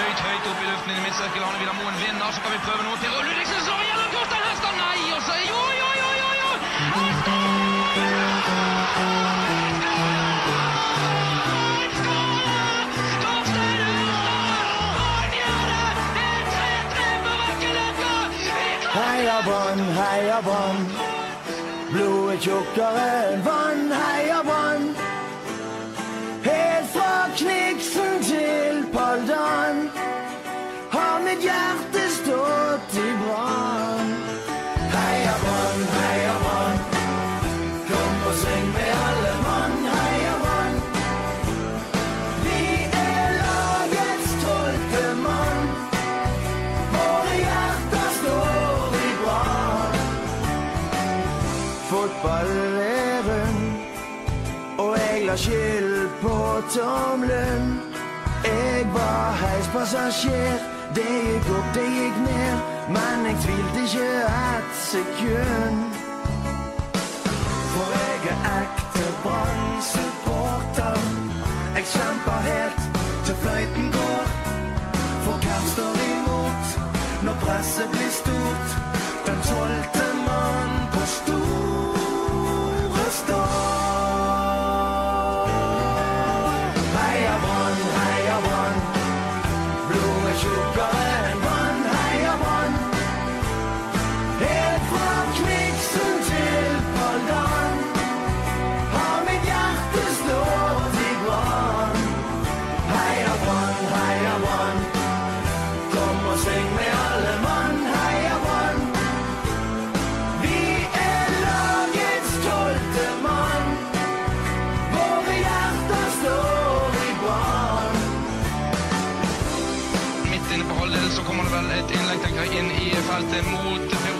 litt høyt opp i luften i midtsirkel. Arne Vidar Moen vinner. Så kan vi prøve noe. til. Og Ludvigsen slår gjennom kortet! Her står Nei, og så Jo, jo, jo, jo! jo! Han Heia Brann, heia Brann. Blodet tjukkere enn vann, heia Brann. Skyld på tommelen. Jeg var heispassasjer, det gikk opp, det gikk ned, men jeg tvilte ikke et sekund. For jeg er ekte Brann-supporter. Jeg kjemper helt til fløyten går. For hvem står imot når presset blir stort? Den tolvte falte mot